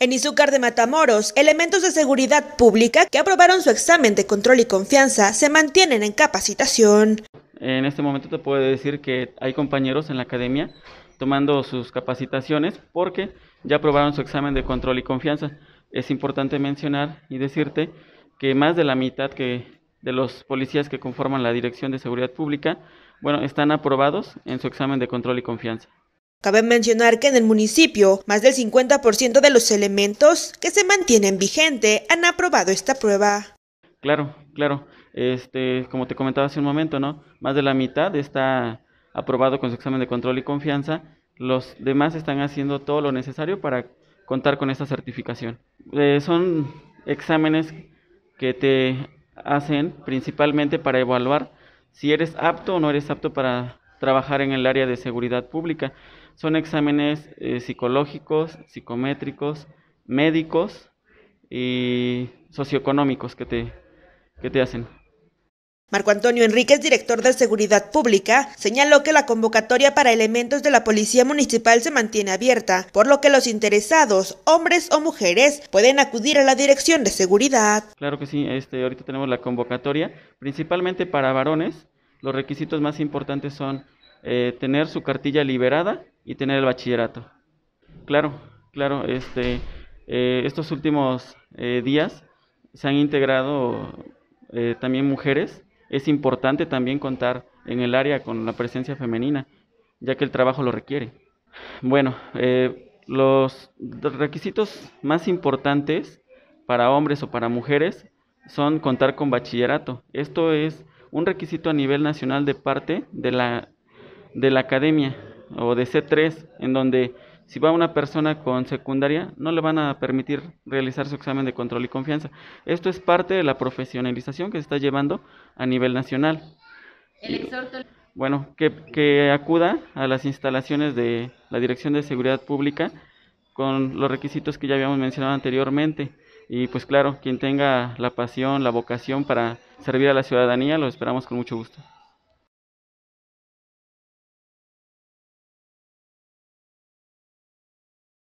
En Izúcar de Matamoros, elementos de seguridad pública que aprobaron su examen de control y confianza se mantienen en capacitación. En este momento te puedo decir que hay compañeros en la academia tomando sus capacitaciones porque ya aprobaron su examen de control y confianza. Es importante mencionar y decirte que más de la mitad que de los policías que conforman la Dirección de Seguridad Pública, bueno, están aprobados en su examen de control y confianza. Cabe mencionar que en el municipio, más del 50% de los elementos que se mantienen vigente han aprobado esta prueba. Claro, claro. Este, como te comentaba hace un momento, ¿no? Más de la mitad está aprobado con su examen de control y confianza. Los demás están haciendo todo lo necesario para contar con esta certificación. Eh, son exámenes que te hacen principalmente para evaluar si eres apto o no eres apto para trabajar en el área de seguridad pública. Son exámenes eh, psicológicos, psicométricos, médicos y socioeconómicos que te, que te hacen. Marco Antonio Enríquez, director de Seguridad Pública, señaló que la convocatoria para elementos de la Policía Municipal se mantiene abierta, por lo que los interesados, hombres o mujeres, pueden acudir a la Dirección de Seguridad. Claro que sí, este, ahorita tenemos la convocatoria, principalmente para varones. Los requisitos más importantes son eh, tener su cartilla liberada y tener el bachillerato. Claro, claro, este, eh, estos últimos eh, días se han integrado también mujeres es importante también contar en el área con la presencia femenina, ya que el trabajo lo requiere. Bueno, eh, los requisitos más importantes para hombres o para mujeres son contar con bachillerato. Esto es un requisito a nivel nacional de parte de la, de la academia o de C3, en donde si va una persona con secundaria, no le van a permitir realizar su examen de control y confianza. Esto es parte de la profesionalización que se está llevando a nivel nacional. bueno, que, que acuda a las instalaciones de la Dirección de Seguridad Pública con los requisitos que ya habíamos mencionado anteriormente. Y pues claro, quien tenga la pasión, la vocación para servir a la ciudadanía, lo esperamos con mucho gusto.